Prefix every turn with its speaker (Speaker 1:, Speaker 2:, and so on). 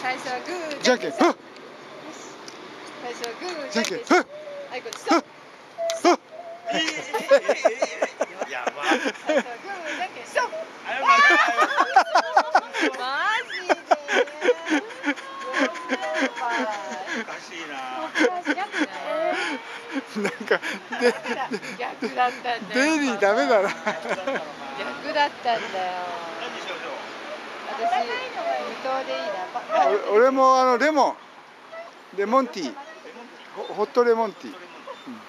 Speaker 1: 最初はグー
Speaker 2: じゃんけん
Speaker 1: 最初はグー
Speaker 2: じゃんけん
Speaker 1: はいこっちそう
Speaker 3: やば。
Speaker 1: 最初はグーじゃんけ。んそう
Speaker 3: あやばい
Speaker 1: マジで。
Speaker 3: おかしいな。
Speaker 2: なんかで
Speaker 1: 逆だったんだよ
Speaker 2: デイリーダメだな。
Speaker 1: 逆だったんだよ。私無糖でいいなば
Speaker 2: 俺もあのレモン。レモンティー。ホットレモンティー、うん。